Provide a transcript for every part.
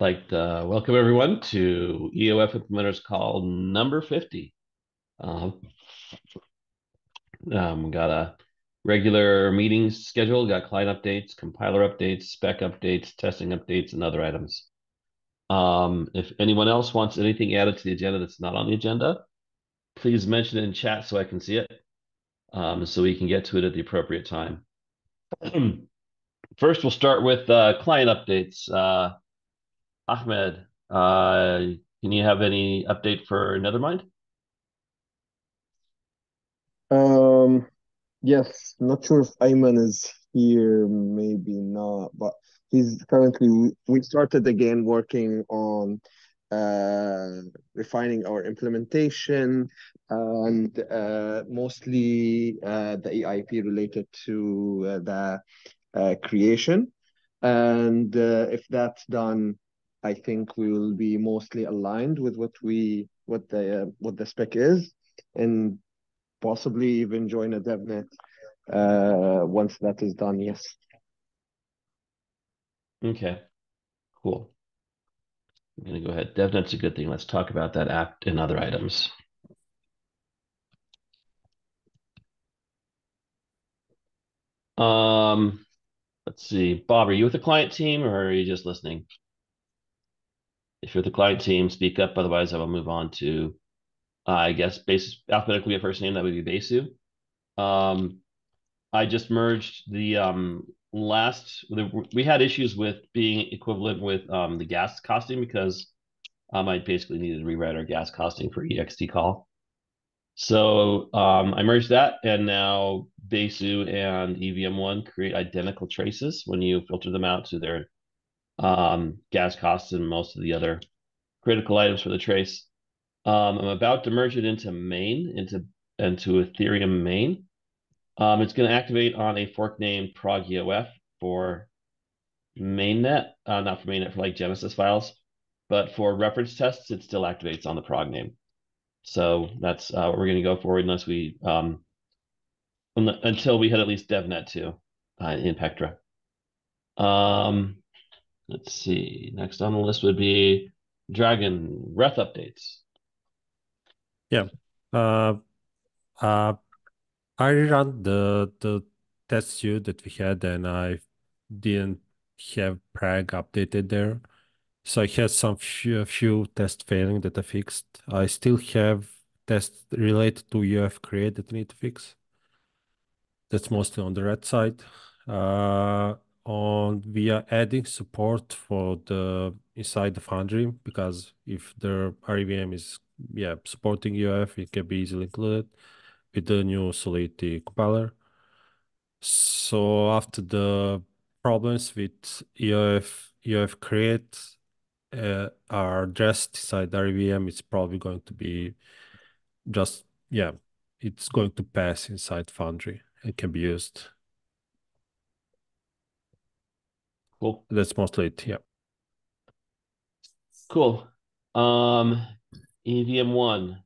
like to welcome everyone to EOF Implementers Call number 50. Um, um, got a regular meetings scheduled, got client updates, compiler updates, spec updates, testing updates, and other items. Um, if anyone else wants anything added to the agenda that's not on the agenda, please mention it in chat so I can see it, um, so we can get to it at the appropriate time. First, we'll start with uh, client updates. Uh, Ahmed, uh, can you have any update for Nethermind? Um, yes, not sure if Ayman is here, maybe not, but he's currently, we started again working on uh, refining our implementation and uh, mostly uh, the EIP related to uh, the uh, creation. And uh, if that's done, I think we will be mostly aligned with what we what the uh, what the spec is, and possibly even join a DevNet uh, once that is done. Yes. Okay, cool. I'm gonna go ahead. DevNet's a good thing. Let's talk about that app and other items. Um, let's see. Bob, are you with the client team or are you just listening? If you're the client team, speak up. Otherwise, I will move on to, uh, I guess, base alphabetically a first name. That would be Besu. Um, I just merged the um, last. We had issues with being equivalent with um, the gas costing because um, I basically needed to rewrite our gas costing for EXTCALL. So um, I merged that, and now Besu and evmone create identical traces when you filter them out to their um, gas costs and most of the other critical items for the trace. Um, I'm about to merge it into main, into into Ethereum main. Um, it's going to activate on a fork named PragueEOF for mainnet, uh, not for mainnet for like Genesis files, but for reference tests, it still activates on the prog name. So that's uh, what we're going to go for unless we, um, until we hit at least DevNet 2 uh, in Pectra. Um, Let's see. Next on the list would be Dragon Reth updates. Yeah. Uh, uh, I ran the the test suite that we had, and I didn't have Prague updated there. So I had some few, few tests failing that I fixed. I still have tests related to EOF create that I need to fix. That's mostly on the red side. Uh, on we are adding support for the inside the foundry because if the REVM is yeah supporting EOF, it can be easily included with the new Solidity compiler. So after the problems with EOF EOF create uh, are addressed inside REVM, it's probably going to be just yeah, it's going to pass inside Foundry and can be used. Cool. That's mostly it. Yeah. Cool. Um, evmone.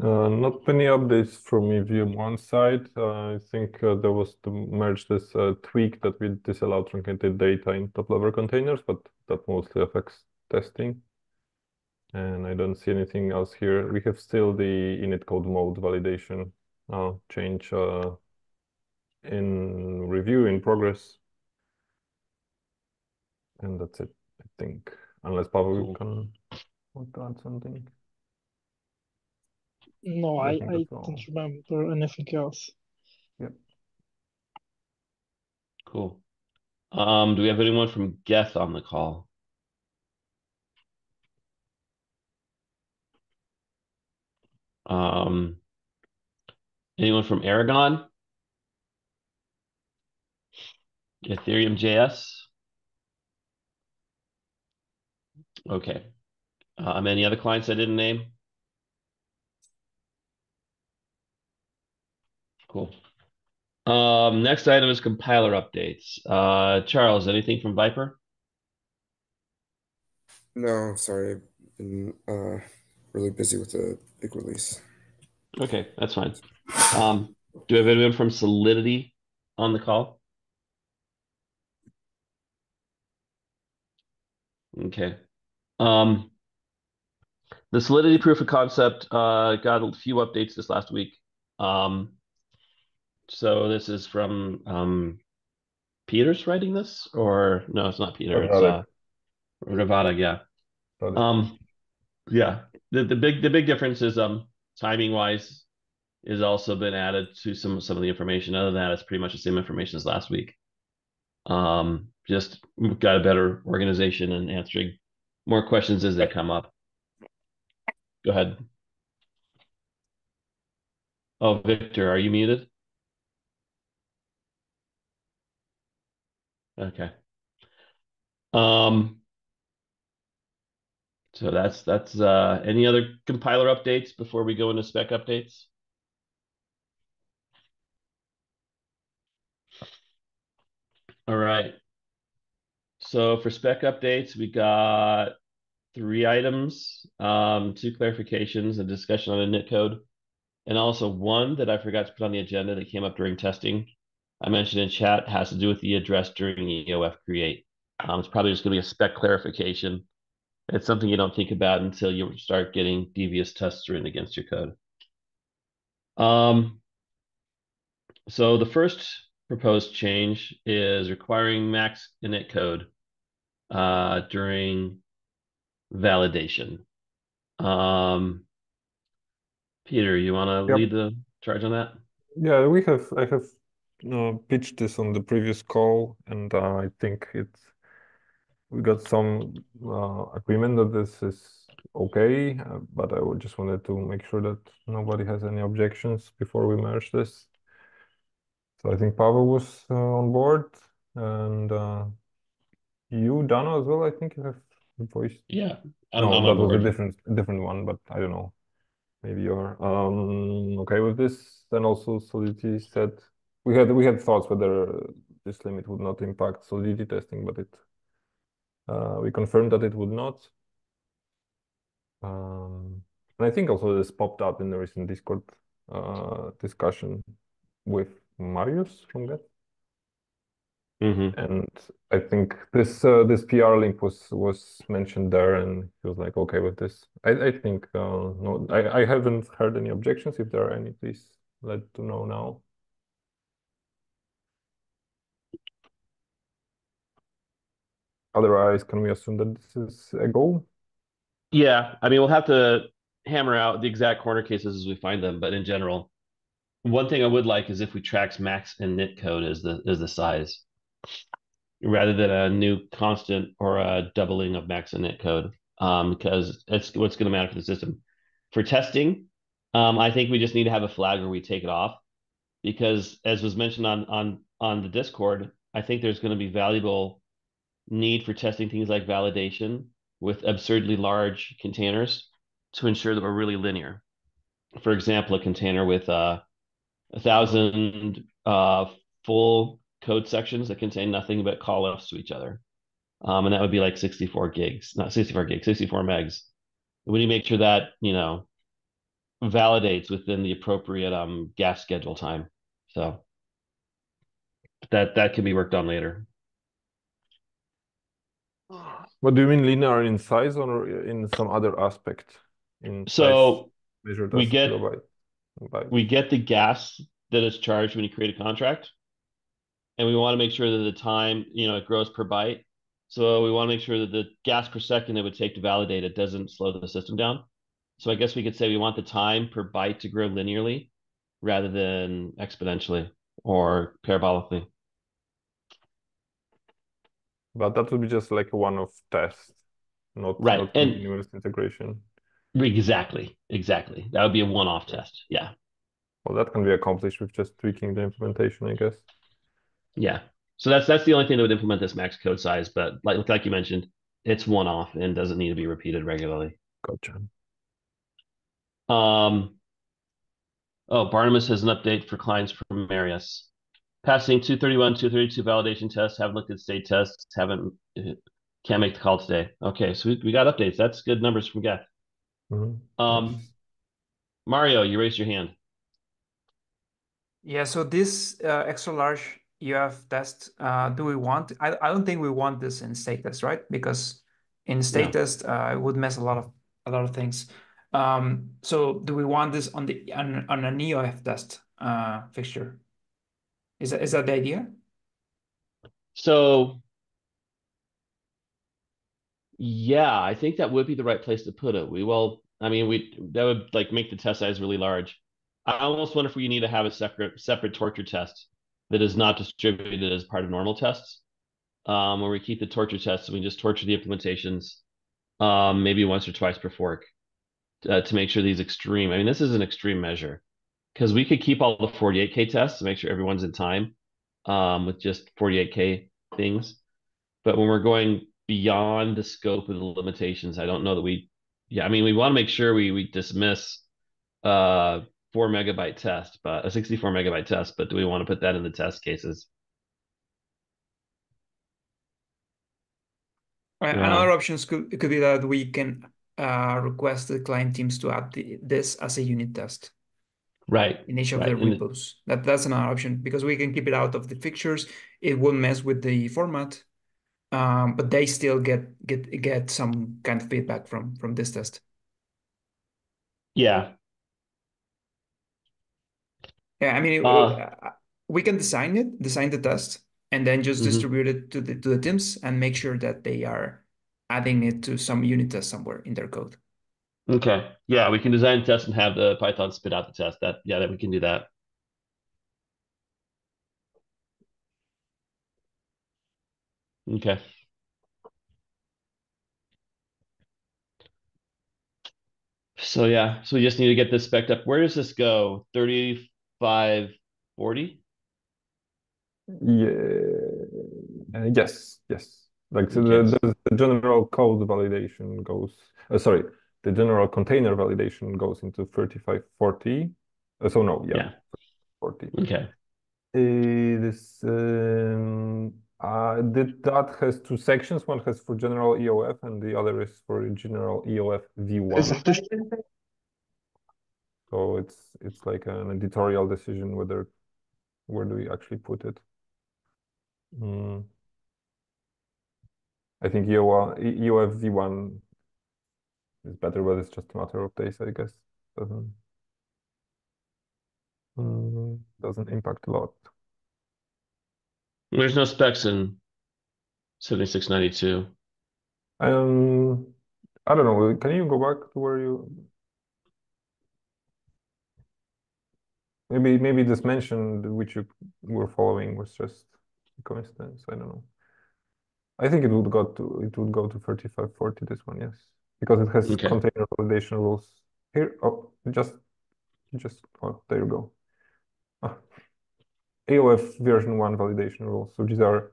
Uh, not many updates from evmone side. Uh, I think uh, there was to merge this uh, tweak that we disallow truncated data in top-level containers, but that mostly affects testing. And I don't see anything else here. We have still the init code mode validation uh, change uh, in review in progress and that's it, I think. Unless Pavel cool. can want to add something. No, I, I, I don't remember anything else. Yep. Cool. Um, do we have anyone from Geth on the call? Um, anyone from Erigon? Ethereum JS? Okay. Um, any other clients I didn't name? Cool. Um, next item is compiler updates. Uh, Charles, anything from Vyper? No, sorry. I've been uh, really busy with the big release. Okay, that's fine. Um, do we have anyone from Solidity on the call? Okay. Um, the Solidity proof of concept uh, got a few updates this last week. Um, so this is from um, Peter's writing this, or no, it's not Peter. It's uh, Ravada, yeah. Um, yeah. The the big the big difference is um timing wise is also been added to some some of the information. Other than that, it's pretty much the same information as last week. Um, just got a better organization and answering more questions as they come up. Go ahead. Oh, Victor, are you muted? Okay. Um, so that's that's uh any other compiler updates before we go into spec updates? All right. So for spec updates, we got three items, um, two clarifications, a discussion on a init code, and also one that I forgot to put on the agenda that came up during testing. I mentioned in chat has to do with the address during EOF create. Um, it's probably just going to be a spec clarification. It's something you don't think about until you start getting devious tests written against your code. Um, so the first proposed change is requiring max init code uh, during validation. Um, Peter, you want to yep. lead the charge on that? Yeah, we have. I have uh, pitched this on the previous call, and uh, I think it's we got some uh, agreement that this is okay. Uh, but I just wanted to make sure that nobody has any objections before we merge this. So I think Pavel was uh, on board, and uh, you, Dano, as well. I think you have voiced. Yeah, I'm, no, I'm that was a different different one, but I don't know. Maybe you're um, okay with this. Then also Solidity said we had we had thoughts whether this limit would not impact Solidity testing, but it uh, we confirmed that it would not. Um, and I think also this popped up in the recent Discord uh, discussion with Marius from that. Mm-hmm. And I think this uh, this PR link was was mentioned there, and he was like, okay with this. I I think uh, no, I I haven't heard any objections. If there are any, please let to know now. Otherwise, can we assume that this is a goal? Yeah, I mean, we'll have to hammer out the exact corner cases as we find them, but in general, one thing I would like is if we tracks max init code as the as the size rather than a new constant or a doubling of max init code um, because it's what's going to matter for the system. For testing, um, I think we just need to have a flag where we take it off because as was mentioned on on on the Discord, I think there's going to be valuable need for testing things like validation with absurdly large containers to ensure that we're really linear. For example, a container with uh, a thousand uh, full code sections that contain nothing but CALLFs to each other. Um, and that would be like 64 gigs, not 64 gigs, 64 megs. We need to make sure that, you know, validates within the appropriate um, gas schedule time. So that that can be worked on later. What do you mean linear in size or in some other aspect? In so we get we get the gas that is charged when you create a contract, and we want to make sure that the time you know it grows per byte. So we want to make sure that the gas per second it would take to validate it doesn't slow the system down. So I guess we could say we want the time per byte to grow linearly rather than exponentially or parabolically. But that would be just like a one-off test, not, right. not and continuous integration. Exactly. Exactly. That would be a one-off test. Yeah. Well, that can be accomplished with just tweaking the implementation, I guess. Yeah. So that's that's the only thing that would implement this max code size. But like like you mentioned, it's one-off and doesn't need to be repeated regularly. Gotcha. Um. Oh, Barnabas has an update for clients from Marius. Passing 231, 232 validation tests, haven't looked at state tests, haven't can't make the call today. Okay, so we, we got updates. That's good numbers from Geth. Mm-hmm. Um, Mario, you raised your hand. Yeah, so this uh, extra large EOF test, uh, do we want? I, I don't think we want this in state test, right? Because in state yeah. test, uh, it would mess a lot of a lot of things. Um, so do we want this on the on, on an EOF test uh, fixture? Is that is that the idea? So yeah, I think that would be the right place to put it. We will. I mean, we that would like make the test size really large. I almost wonder if we need to have a separate separate torture test that is not distributed as part of normal tests, um, where we keep the torture tests and we just torture the implementations, um, maybe once or twice per fork, uh, to make sure these extreme. I mean, this is an extreme measure because we could keep all the 48k tests to make sure everyone's in time um, with just 48k things, but when we're going beyond the scope of the limitations, I don't know that we. Yeah, I mean, we want to make sure we we dismiss uh four megabyte test, but a 64 megabyte test, but do we want to put that in the test cases? Right. Yeah. Another option could could be that we can uh, request the client teams to add the, this as a unit test. Right. In each of right. their repos. The... That that's another option because we can keep it out of the fixtures. It won't mess with the format, um, but they still get get get some kind of feedback from from this test. Yeah, yeah, I mean, uh, we can design it, design the test, and then just mm-hmm. distribute it to the to the teams and make sure that they are adding it to some unit test somewhere in their code. Okay. Yeah, we can design test and have the Python spit out the test. That yeah, that we can do that. Okay. So yeah, so we just need to get this spec up. Where does this go? 30 five forty? Yeah. Uh, yes. Yes. Like so the, the, the general code validation goes. Uh, sorry, the general container validation goes into thirty-five forty. Uh, so no, yeah, yeah. forty. Okay. Uh, this um, uh, did that has two sections. One has for general EOF, and the other is for general EOF v1. So it's it's like an editorial decision whether where do we actually put it. Mm. I think EOF v1 is better, but it's just a matter of days, I guess. Doesn't mm, doesn't impact a lot. There's no specs in 7692. Um, I don't know. Can you go back to where you Maybe maybe this mention which you were following was just a coincidence. I don't know. I think it would go to it would go to 3540 this one, yes. Because it has okay. container validation rules. Here, oh just just oh there you go. Ah. EOF version one validation rules. So these are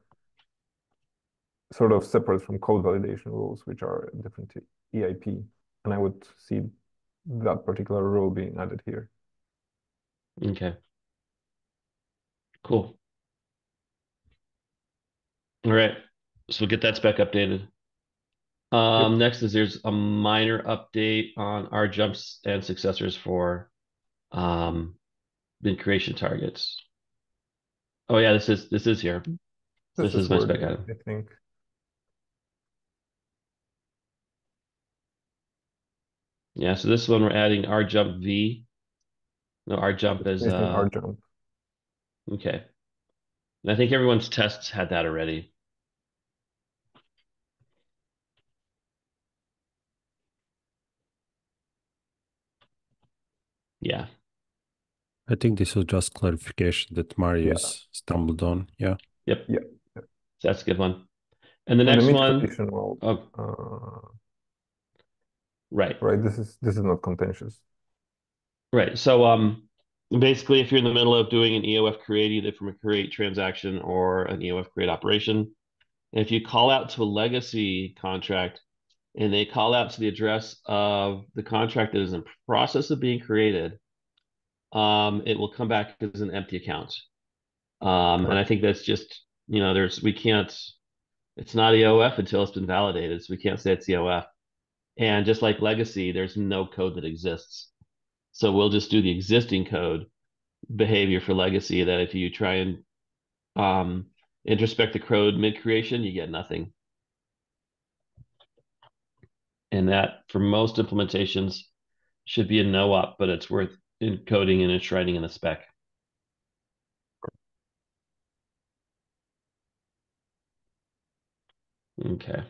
sort of separate from code validation rules, which are different to EIP. And I would see that particular rule being added here. Okay. Cool. All right. So we'll get that spec updated. Um. Next is there's a minor update on RJUMPs and successors for um, bin creation targets. Oh yeah, this is this is here. This, this is, is my spec item. I think. Yeah, so this one we're adding RJUMPV no, RJUMP is uh, RJUMP. Okay. And I think everyone's tests had that already. Yeah. I think this was just clarification that Marius yeah. stumbled on. Yeah. Yep. Yeah. So that's a good one. And the next the one. Will, oh. uh, right. Right. This is this is not contentious. Right. So um basically if you're in the middle of doing an EOF create either from a create transaction or an EOF create operation, if you call out to a legacy contract and they call out to the address of the contract that is in process of being created, um, it will come back as an empty account. Um, and I think that's just, you know, there's, we can't, it's not EOF until it's been validated. So we can't say it's EOF. And just like legacy, there's no code that exists. So we'll just do the existing code behavior for legacy that if you try and um, introspect the code mid creation, you get nothing. and that for most implementations should be a no op, but it's worth encoding and enshrining in the spec. Okay.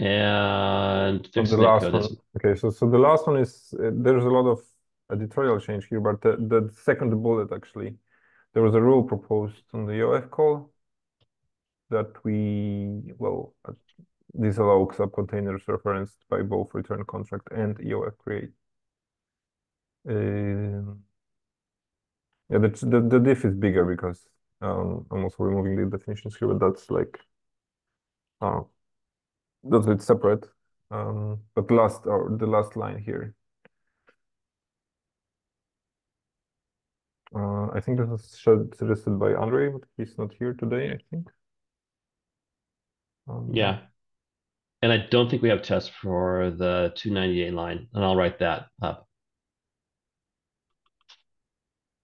And so the last one. Okay, so so the last one is uh, there's a lot of editorial change here, but the, the second bullet actually, there was a rule proposed on the EOF call that we well uh, disallow subcontainers referenced by both return contract and EOF create. Uh, yeah, the, the the diff is bigger because um, I'm also removing the definitions here, but that's like uh, that's a bit separate. Um, but last or the last line here. Uh, I think this was suggested by Andre, but he's not here today, I think. Um, yeah. And I don't think we have tests for the 298 line, and I'll write that up.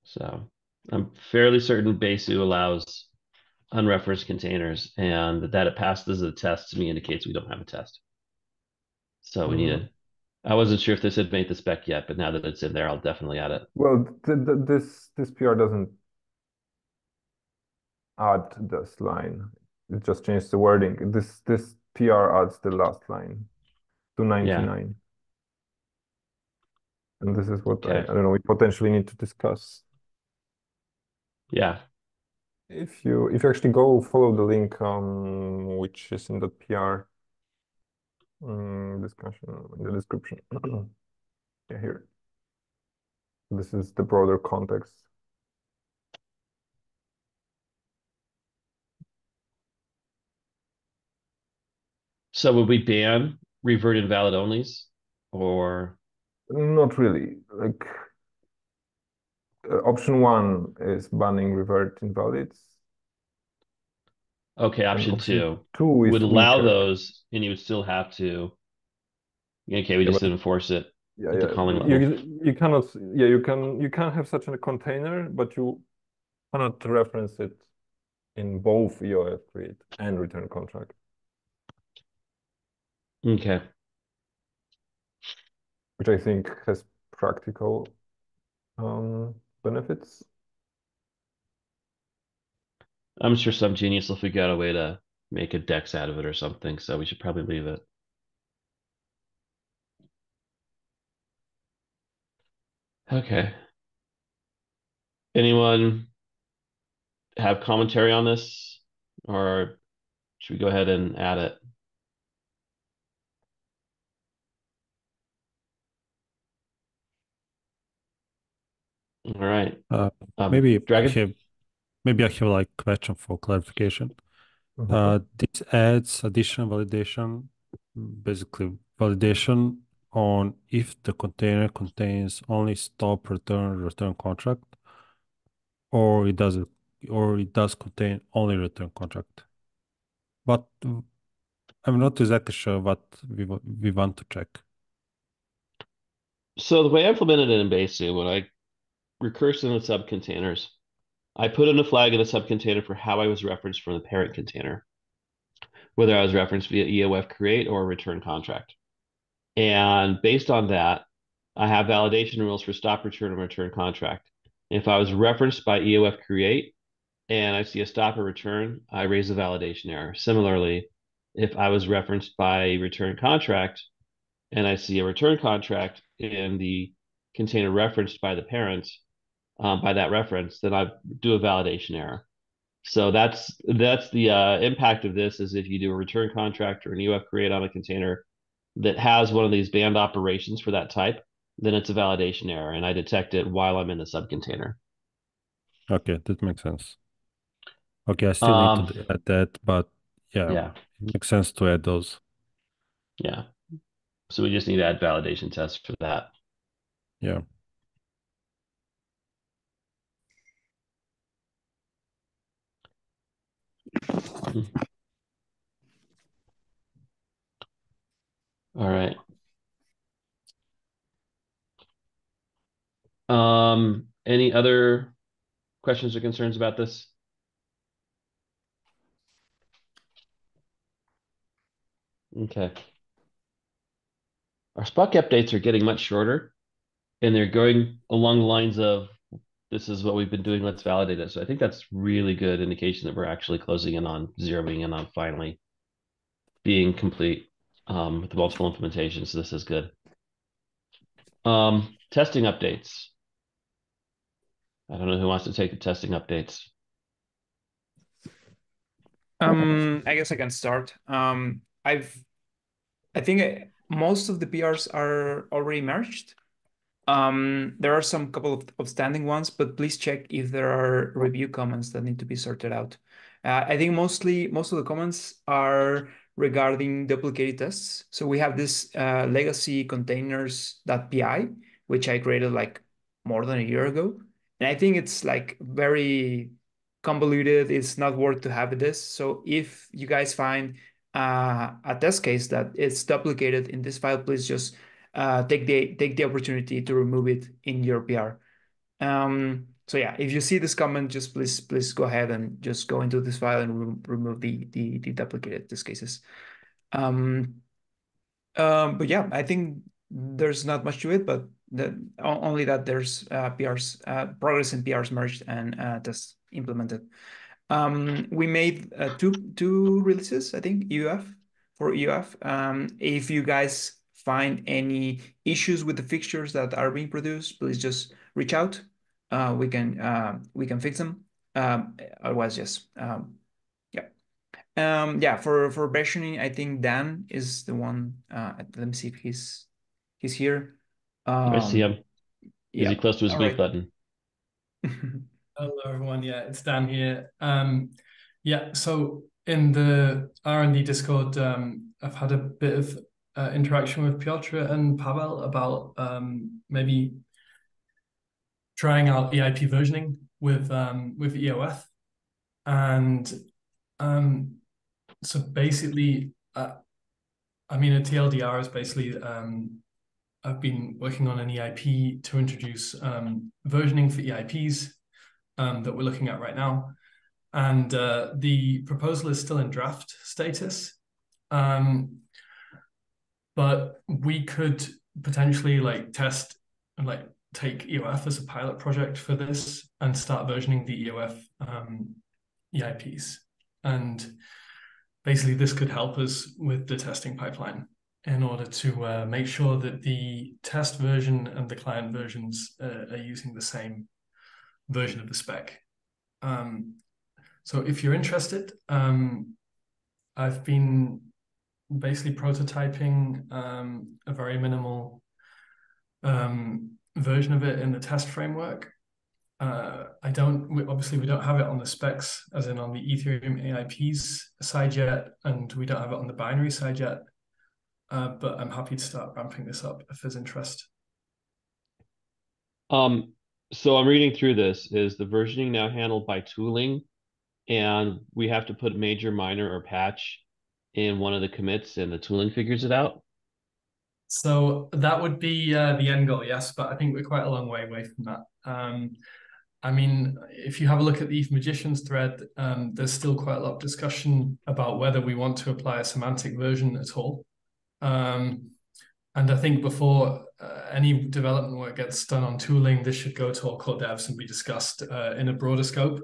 So I'm fairly certain Besu allows unreferenced containers, and that it passes the test to me indicates we don't have a test. So we need mm-hmm. to. I wasn't sure if this had made the spec yet, but now that it's in there, I'll definitely add it. Well, th th this this PR doesn't add this line. It just changed the wording. This this PR adds the last line to 99. Yeah. And this is what okay. I, I don't know, we potentially need to discuss. Yeah. If you if you actually go follow the link um which is in the PR um, discussion in the description. yeah, here. This is the broader context. So would we ban revert invalid onlys or not really? Like option one is banning revert invalids. Okay, option, option two, two would allow weaker. those, and you would still have to. Okay, we yeah, just but, enforce it. Yeah, yeah. Calling you, you cannot. Yeah, you can. You can have such a container, but you cannot reference it in both EOF create and return contract. Okay. Which I think has practical um, benefits. I'm sure some genius will figure out a way to make a dex out of it or something, so we should probably leave it. Okay. Anyone have commentary on this, or should we go ahead and add it? All right. Uh, um, maybe Dragon? I have, maybe I have like question for clarification. Mm-hmm. Uh, this adds additional validation, basically validation on if the container contains only stop return return contract, or it does or it does contain only return contract. But I'm not exactly sure what we we want to check. So the way I implemented it in Besu, when I recurse in the subcontainers. I put in a flag in the subcontainer for how I was referenced from the parent container, whether I was referenced via EOF create or return contract. And based on that, I have validation rules for stop return and return contract. If I was referenced by EOF create and I see a stop or return, I raise a validation error. Similarly, if I was referenced by return contract and I see a return contract in the container referenced by the parents, um, by that reference, then I do a validation error. So that's that's the uh, impact of this is if you do a return contract or an EOF create on a container that has one of these banned operations for that type, then it's a validation error, and I detect it while I'm in the subcontainer. Okay, that makes sense. Okay, I still um, need to um, add that, but yeah, yeah, it makes sense to add those. Yeah. So we just need to add validation tests for that. Yeah. All right. Um, any other questions or concerns about this? Okay. Our spec updates are getting much shorter, and they're going along the lines of this is what we've been doing. Let's validate it. So I think that's really good indication that we're actually closing in on zeroing in on finally being complete um, with the multiple implementations. So this is good. Um, testing updates. I don't know who wants to take the testing updates. Um, I guess I can start. Um, I've, I think most of the PRs are already merged. Um, there are some couple of outstanding ones, but please check if there are review comments that need to be sorted out. Uh, I think mostly most of the comments are regarding duplicated tests. So we have this uh, legacy containers.py, which I created like more than a year ago. And I think it's like very convoluted. It's not worth to have this. So if you guys find uh, a test case that it's duplicated in this file, please just uh, take the take the opportunity to remove it in your PR. Um, so yeah, if you see this comment, just please please go ahead and just go into this file and re remove the, the the duplicated test cases. Um, um, but yeah, I think there's not much to it, but the, only that there's uh, PRs uh, progress in PRs merged and uh, tests implemented. Um, we made uh, two two releases, I think, EOF for EOF. Um, if you guys find any issues with the fixtures that are being produced, please just reach out. Uh, we can uh, we can fix them. Um, otherwise, yes, um, yeah, um, yeah. For for versioning, I think Dan is the one. Uh, let me see if he's he's here. Um, I see him. Is yeah. he close to his mute right. button? Hello, everyone. Yeah, it's Dan here. Um, yeah, so in the R&D Discord, um, I've had a bit of uh, interaction with Piotr and Pavel about um, maybe trying out EIP versioning with um, with EOF, and um, so basically, uh, I mean, a TLDR is basically um, I've been working on an EIP to introduce um, versioning for EIPs um, that we're looking at right now. And uh, the proposal is still in draft status. Um, but we could potentially like test and like take EOF as a pilot project for this and start versioning the EOF um, EIPs. And basically, this could help us with the testing pipeline in order to uh, make sure that the test version and the client versions uh, are using the same version of the spec. Um, so if you're interested, um, I've been basically prototyping um, a very minimal um, version of it in the test framework. Uh, I don't, we, obviously we don't have it on the specs, as in on the Ethereum EIPs side yet, and we don't have it on the binary side yet. Uh, but I'm happy to start ramping this up if there's interest. Um, so I'm reading through this. Is the versioning now handled by tooling, and we have to put major, minor, or patch in one of the commits, and the tooling figures it out? So that would be uh, the end goal, yes. But I think we're quite a long way away from that. Um, I mean, if you have a look at the ETH Magicians thread, um, there's still quite a lot of discussion about whether we want to apply a semantic version at all. Um, and I think before uh, any development work gets done on tooling, this should go to all core devs and be discussed uh, in a broader scope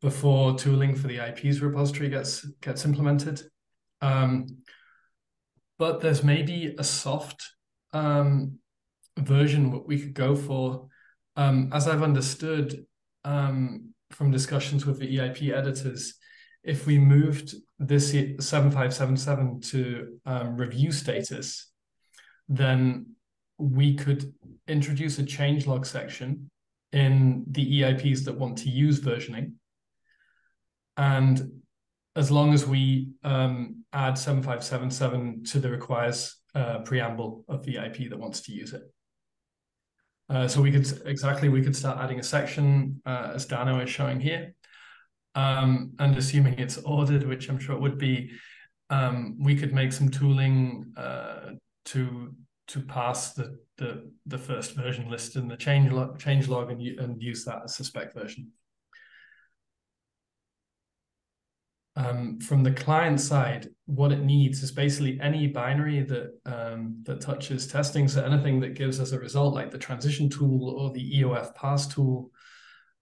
before tooling for the EIPs repository gets gets implemented. Um, but there's maybe a soft um, version what we could go for. Um, as I've understood um, from discussions with the EIP editors, if we moved this 7577 to um, review status, then we could introduce a changelog section in the EIPs that want to use versioning. And as long as we um, add 7577 to the requires uh, preamble of the EIP that wants to use it. Uh, so we could exactly we could start adding a section uh, as Dano is showing here, um, and assuming it's ordered, which I'm sure it would be, um, we could make some tooling uh, to to pass the, the the first version list in the change log, change log and, and use that as a spec version. Um, from the client side, what it needs is basically any binary that um, that touches testing. So anything that gives us a result, like the transition tool or the EOF pass tool,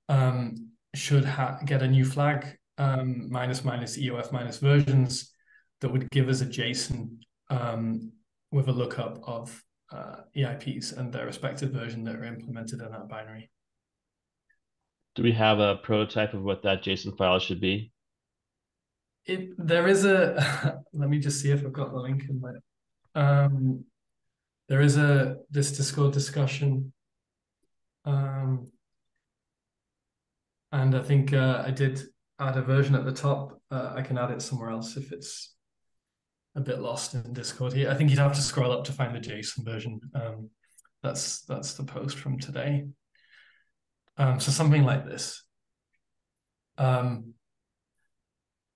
um, should get a new flag um, minus minus EOF minus versions that would give us a JSON um, with a lookup of uh, EIPs and their respective version that are implemented in that binary. Do we have a prototype of what that JSON file should be? It there is a let me just see if I've got the link in there. Um, there is a this Discord discussion. Um, and I think uh, I did add a version at the top. Uh, I can add it somewhere else if it's a bit lost in Discord here. I think you'd have to scroll up to find the JSON version. Um, that's that's the post from today. Um, so something like this. Um,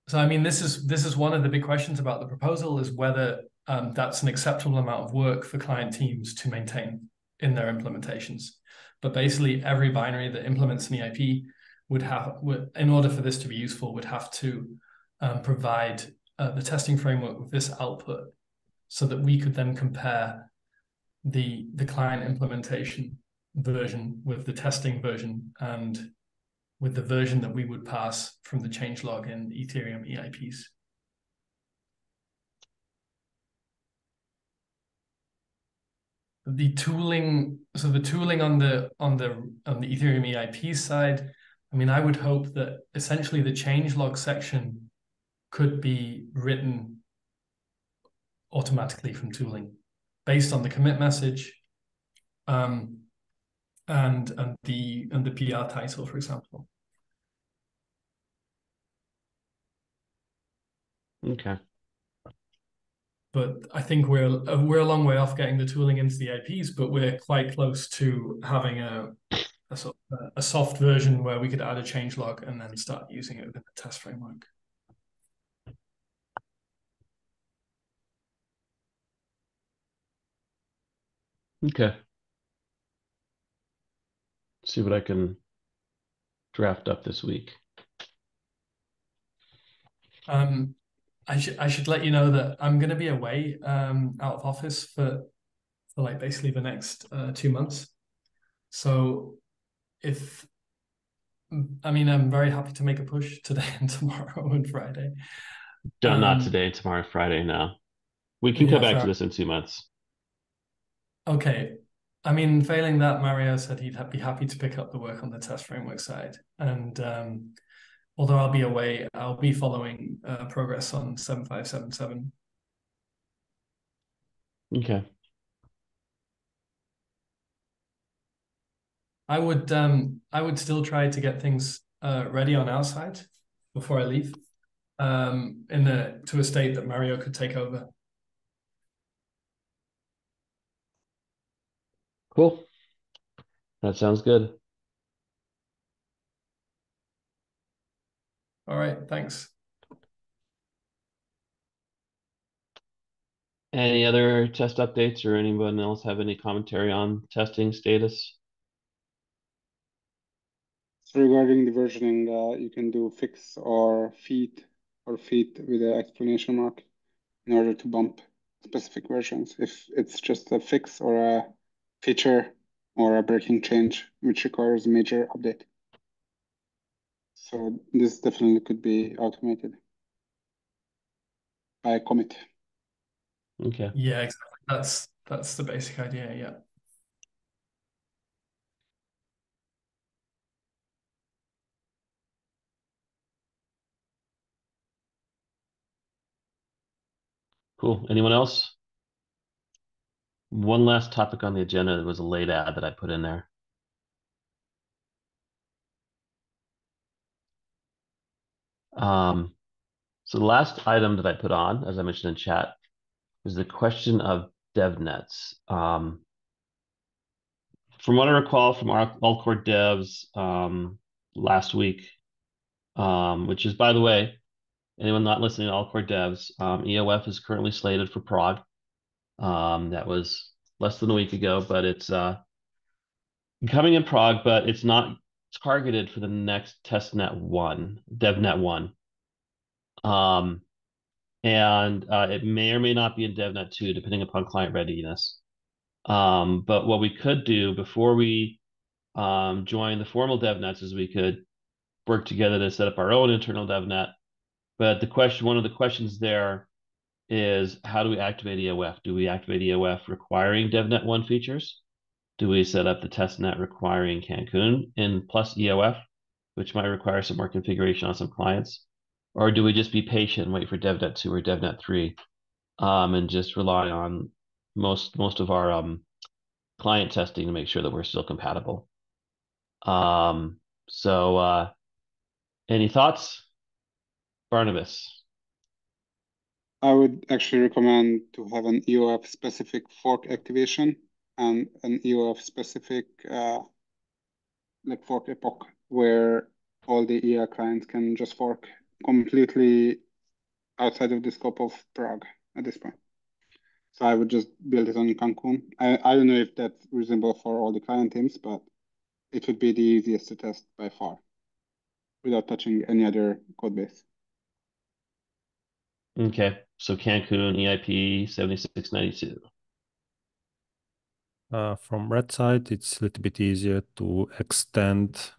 so I mean, this is this is one of the big questions about the proposal is whether um, that's an acceptable amount of work for client teams to maintain in their implementations. But basically, every binary that implements an EIP would have, would, in order for this to be useful, would have to um, provide uh, the testing framework with this output so that we could then compare the the client implementation version with the testing version and with the version that we would pass from the changelog in Ethereum EIPs. The tooling, so the tooling on the on the on the Ethereum EIP side, I mean, I would hope that essentially the changelog section could be written automatically from tooling based on the commit message um, and and the and the PR title, for example. Okay. But I think we're we're a long way off getting the tooling into the EIPs, but we're quite close to having a a, sort of, a soft version where we could add a change log and then start using it within the test framework. Okay. See what I can draft up this week. Um, I should I should let you know that I'm going to be away um, out of office for for like basically the next uh, two months. So if I mean I'm very happy to make a push today and tomorrow and Friday. No, um, not today, tomorrow, Friday. Now we can yeah, come back to this in two months. Okay. I mean, failing that, Mario said he'd be happy to pick up the work on the test framework side, and um, although I'll be away, I'll be following uh, progress on 7577. Okay. I would um I would still try to get things uh, ready on our side before I leave, um, in the to a state that Mario could take over. Cool. That sounds good. All right. Thanks. Any other test updates or anyone else have any commentary on testing status? regarding the versioning, uh, you can do fix or feat or feat with an exclamation mark in order to bump specific versions if it's just a fix or a feature or a breaking change which requires a major update. So this definitely could be automated by a commit. Okay. Yeah, exactly. That's that's the basic idea. Yeah. Cool. Anyone else? One last topic on the agenda. There was a late ad that I put in there. Um, so the last item that I put on, as I mentioned in chat, is the question of DevNets. Um, from what I recall from our All Core devs um, last week, um, which is, by the way, anyone not listening to All Core devs, um, EOF is currently slated for Prague. Um, that was less than a week ago, but it's uh, coming in Prague, but it's not targeted for the next testnet one, DevNet one. Um, and uh, it may or may not be in DevNet 2, depending upon client readiness. Um, but what we could do before we um, join the formal DevNets is we could work together to set up our own internal DevNet. But the question, one of the questions there is how do we activate EOF? Do we activate EOF requiring DevNet 1 features? Do we set up the test net requiring Cancun in plus EOF, which might require some more configuration on some clients? Or do we just be patient and wait for DevNet 2 or DevNet 3 um, and just rely on most most of our um, client testing to make sure that we're still compatible? Um, so uh, any thoughts? Barnabas? I would actually recommend to have an EOF specific fork activation and an EOF specific uh, like fork epoch where all the EA clients can just fork completely outside of the scope of Prague at this point. So I would just build it on Cancun. I, I don't know if that's reasonable for all the client teams, but it would be the easiest to test by far without touching any other code base. Okay, so Cancun EIP 7692. Uh, from Reth side, it's a little bit easier to extend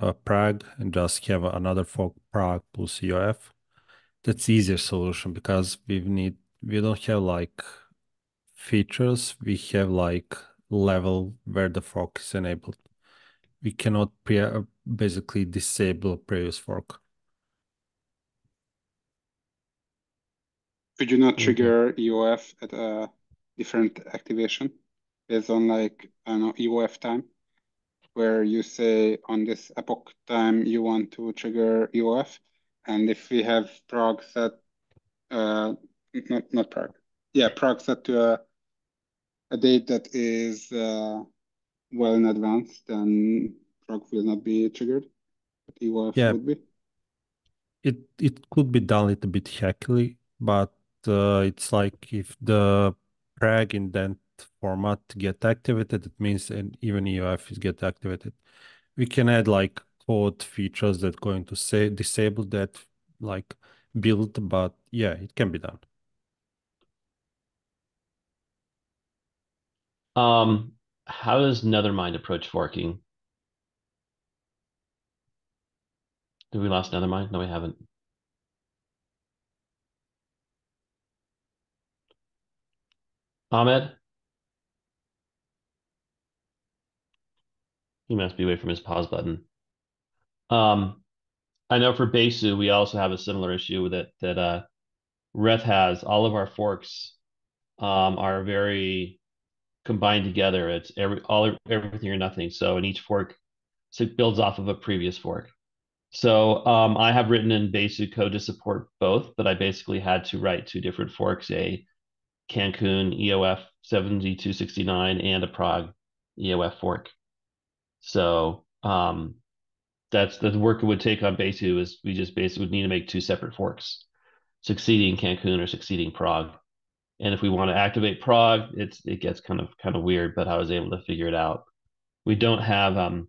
uh, Prague and just have another fork Prague plus EOF. That's easier solution because we need we don't have like features. We have like level where the fork is enabled. We cannot pre uh, basically disable previous fork. Could you not trigger EOF at a different activation based on like, I don't know, EOF time? Where you say on this epoch time you want to trigger EOF. And if we have Prague set, uh, not, not Prague, yeah, Prague set to a, a date that is uh, well in advance, then Prague will not be triggered, but EOF Yeah. would be. It it could be done a little bit hackily, but uh, it's like if the Prague indent format to get activated, it means and even EOF is get activated. We can add like code features that going to say disable that like build, but yeah, it can be done. Um, how does Nethermind approach forking? Did we lost Nethermind? No, we haven't. Ahmed? He must be away from his pause button. Um, I know for Besu, we also have a similar issue that that uh, Reth has. All of our forks um, are very combined together. It's every all everything or nothing. So in each fork, so it builds off of a previous fork. So um, I have written in Besu code to support both, but I basically had to write two different forks: a Cancun EOF 7269 and a Prague EOF fork. So um, that's the work it would take on Besu is we just basically would need to make two separate forks, succeeding Cancun or succeeding Prague. And if we want to activate Prague, it's it gets kind of kind of weird, but I was able to figure it out. We don't have um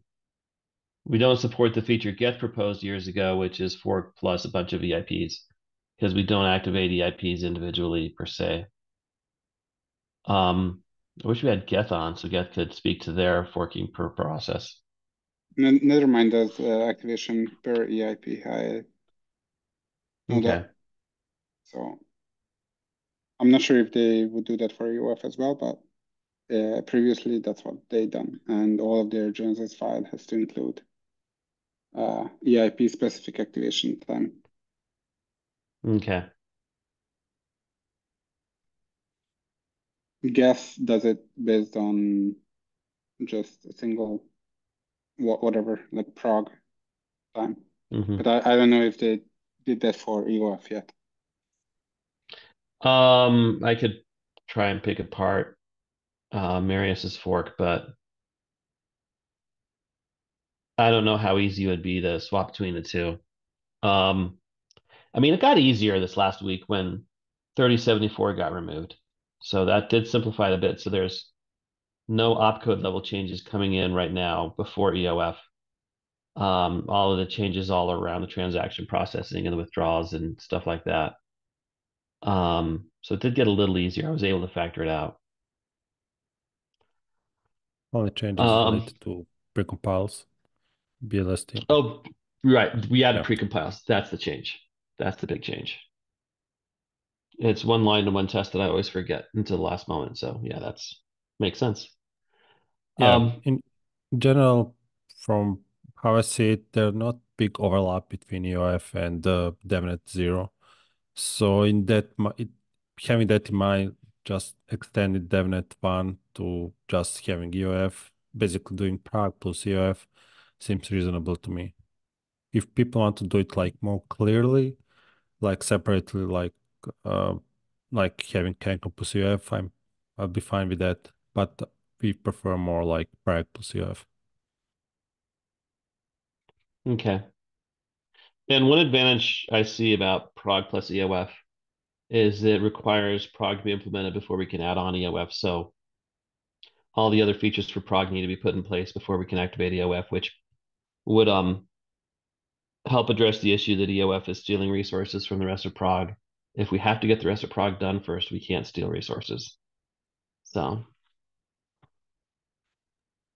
we don't support the feature Geth proposed years ago, which is fork plus a bunch of EIPs, because we don't activate EIPs individually per se. Um, I wish we had Geth on so Geth could speak to their forking per process. Nethermind does uh, activation per EIP. I Okay. that. So I'm not sure if they would do that for EOF as well, but uh, previously that's what they done, and all of their Genesis file has to include uh, EIP specific activation time. Okay. Geth does it based on just a single whatever like Prague time, Mhm. but I, I don't know if they did that for EOF yet. Um, I could try and pick apart uh Marius's fork, but I don't know how easy it would be to swap between the two. Um, I mean, it got easier this last week when 3074 got removed. So that did simplify it a bit. So there's no opcode level changes coming in right now before EOF. um, all of the changes all around the transaction processing and the withdrawals and stuff like that. Um, so it did get a little easier. I was able to factor it out. Only changes Um, related to precompiles, BLST. Oh, right. We added Yeah. precompiles. That's the change. That's the big change. It's one line to one test that I always forget until the last moment. So yeah, that's makes sense. Yeah, Um, in general, from how I see it, there's not big overlap between EOF and uh, DevNet Zero. So in that, it, having that in mind, just extended DevNet one to just having EOF, basically doing Prague plus EOF seems reasonable to me. If people want to do it like more clearly, like separately, like uh, like having Cancun plus EOF, I'm I'll be fine with that. But we prefer more like Prague plus EOF. okay. And one advantage I see about Prague plus EOF is it requires Prague to be implemented before we can add on EOF. So all the other features for Prague need to be put in place before we can activate EOF, which would um help address the issue that EOF is stealing resources from the rest of Prague. If we have to get the rest of Prague done first, we can't steal resources. So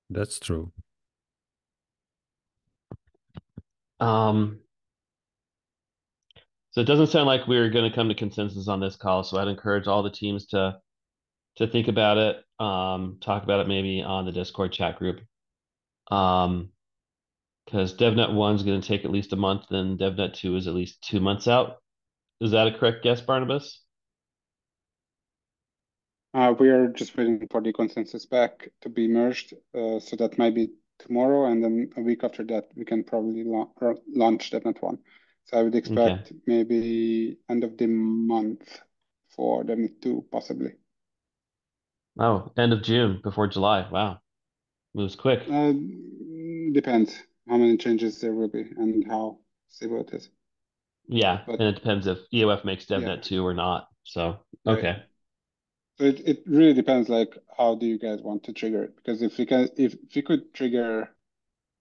That's true. um so it doesn't sound like we're going to come to consensus on this call. So I'd encourage all the teams to to think about it, um, talk about it maybe on the Discord chat group. Um, because DevNet one is going to take at least a month, then DevNet two is at least two months out. Is that a correct guess, Barnabas? Uh, we are just waiting for the consensus back to be merged. Uh, so that might be tomorrow, and then a week after that, we can probably la or launch DevNet one. So I would expect maybe end of the month for DevNet two, possibly. Oh, end of June before July. Wow, moves quick. Uh, depends how many changes there will be and how stable it is. Yeah, but- and it depends if EOF makes DevNet Yeah. two or not. So Right. okay, So it, it really depends like how do you guys want to trigger it? Because if we can if, if we could trigger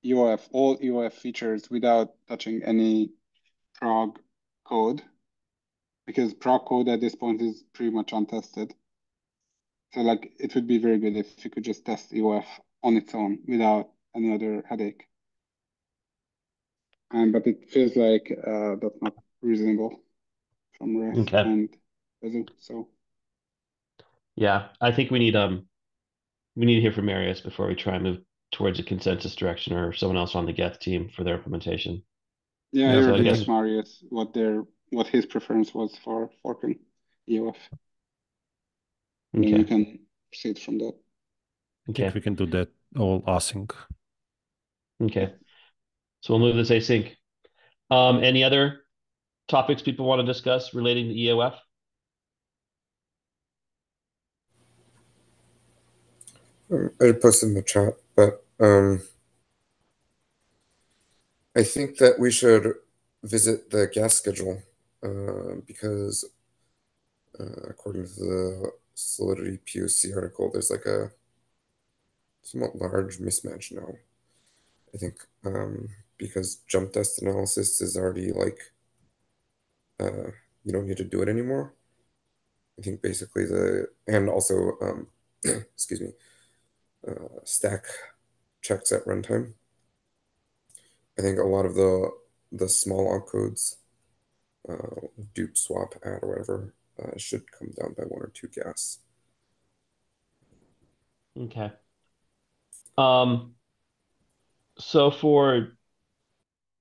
EOF all EOF features without touching any Prague code, because Prague code at this point is pretty much untested. So like it would be very good if you could just test EOF on its own without any other headache. And but it feels like uh, that's not reasonable from Reth Okay. and Besu. So yeah, I think we need um we need to hear from Marius before we try and move towards a consensus direction or someone else on the Geth team for their implementation. Yeah, Yeah, I so I guess- Marius what their what his preference was for forking EOF. And you can proceed from that. I think okay, we can do that all async. okay. So we'll move this async. Um, any other topics people want to discuss relating to EOF? Um, I posted in the chat, but um, I think that we should visit the gas schedule uh, because, uh, according to the Solidity POC article, there's like a somewhat large mismatch now. I think um, because jumpdest analysis is already like uh, you don't need to do it anymore. I think basically the and also um, excuse me uh, stack checks at runtime. I think a lot of the the small opcodes, uh, dupe, swap, add, or whatever, uh, should come down by one or two gas. Okay. Um, so for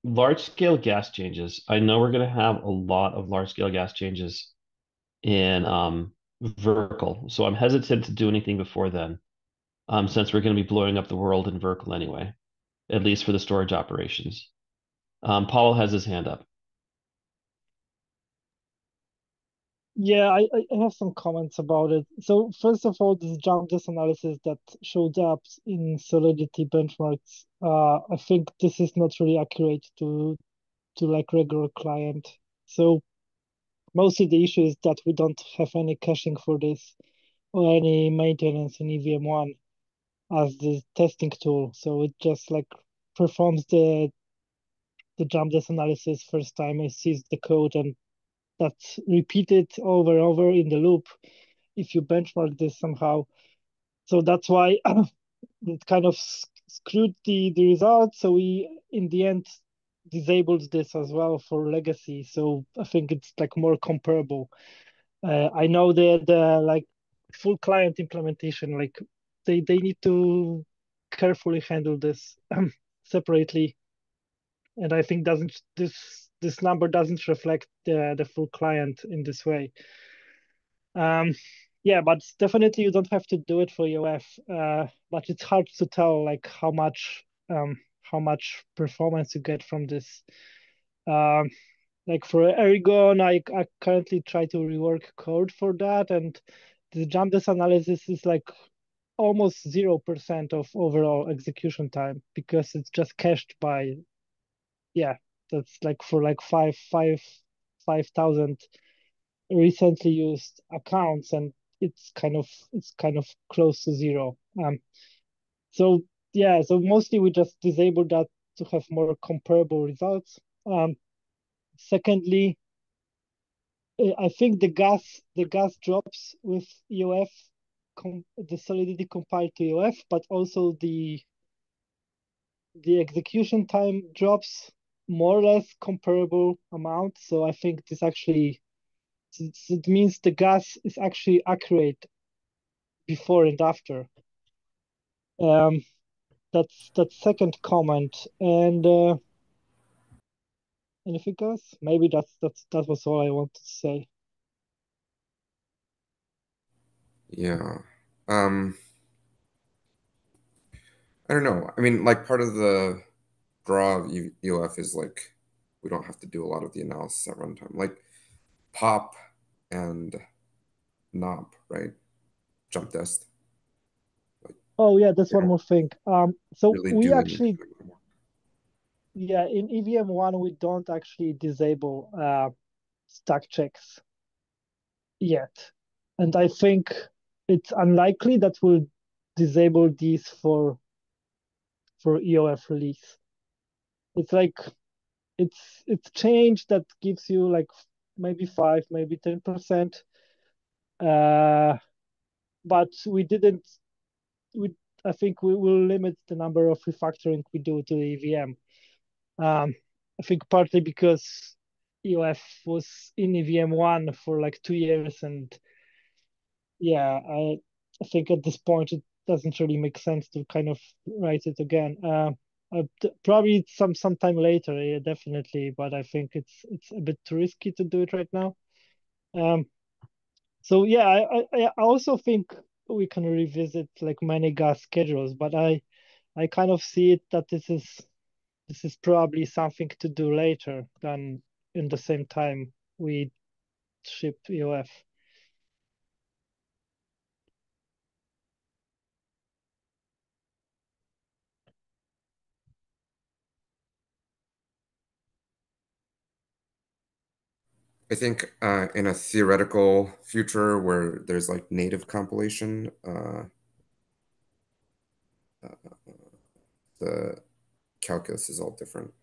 large scale gas changes, I know we're going to have a lot of large scale gas changes in um, Verkle. So I'm hesitant to do anything before then, um, since we're going to be blowing up the world in Verkle anyway, at least for the storage operations. Um, Paul has his hand up. Yeah, I, I have some comments about it. So first of all, this jumpdest analysis that showed up in Solidity benchmarks, uh, I think this is not really accurate to to like regular client. So mostly the issue is that we don't have any caching for this or any maintenance in evmone as the testing tool. So it just like performs the the jumpdest analysis first time it sees the code and that's repeated over and over in the loop if you benchmark this somehow. So that's why it kind of screwed the, the results. So we, in the end, disabled this as well for legacy. So I think it's like more comparable. Uh, I know that the like full client implementation, like they, they need to carefully handle this separately. And I think doesn't this this number doesn't reflect the, the full client in this way. Um, yeah, but definitely you don't have to do it for EOF. Uh, but it's hard to tell like how much um, how much performance you get from this. Um, like for Erigon, I, I currently try to rework code for that, and the this analysis is like almost zero percent of overall execution time because it's just cached by, yeah, that's like for like five five five thousand recently used accounts, and it's kind of it's kind of close to zero. Um, so yeah, so mostly we just disable that to have more comparable results. Um, secondly, I think the gas the gas drops with EOF, the solidity compiled to EOF, but also the the execution time drops more or less comparable amount. So I think this actually it means the gas is actually accurate before and after. Um, that's that second comment. And uh, anything else? Maybe that's that's that was all I wanted to say. Yeah. Um I don't know. I mean, like part of the draw of EOF is like we don't have to do a lot of the analysis at runtime. Like pop and knob, right? Jumpdest. Like, oh yeah, that's one more thing. Um, so really we actually, yeah, in evmone we don't actually disable uh, stack checks yet, and I think it's unlikely that we'll disable these for for EOF release. It's like it's it's change that gives you like maybe five, maybe ten percent. Uh, but we didn't. We I think we will limit the number of refactoring we do to the EVM. Um, I think partly because EOF was in evmone for like two years, and yeah, I I think at this point it doesn't really make sense to kind of write it again. Uh, uh, probably some sometime later, yeah, definitely. But I think it's it's a bit too risky to do it right now. Um, so yeah, I, I, I also think we can revisit like many gas schedules, but I I kind of see it that this is this is probably something to do later than in the same time we ship EOF. I think uh, in a theoretical future where there's like native compilation, uh, uh, the calculus is all different.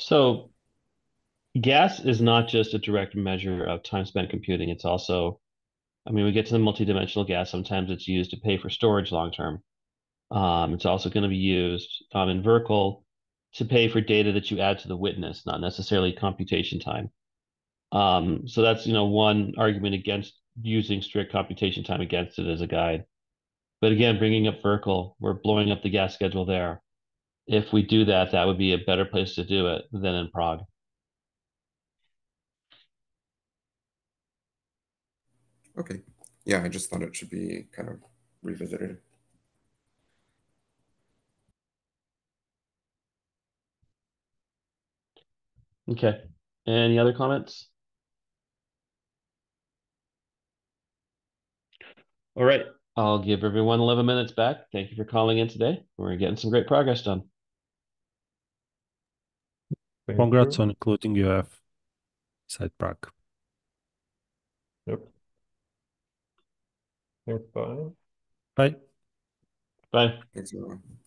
So gas is not just a direct measure of time spent computing. It's also, I mean, we get to the multidimensional gas. Sometimes it's used to pay for storage long term. Um, it's also going to be used um, in Verkle to pay for data that you add to the witness, not necessarily computation time. Um, so that's you know one argument against using strict computation time against it as a guide. But again, bringing up Verkle, we're blowing up the gas schedule there. If we do that, that would be a better place to do it than in Prague. Okay. Yeah, I just thought it should be kind of revisited. Okay. Any other comments? All right. I'll give everyone 11 minutes back. Thank you for calling in today. We're getting some great progress done. Thank Congrats you. on including EOF side Prague. Yep. Thanks, bye. Bye. Bye. Thanks, everyone.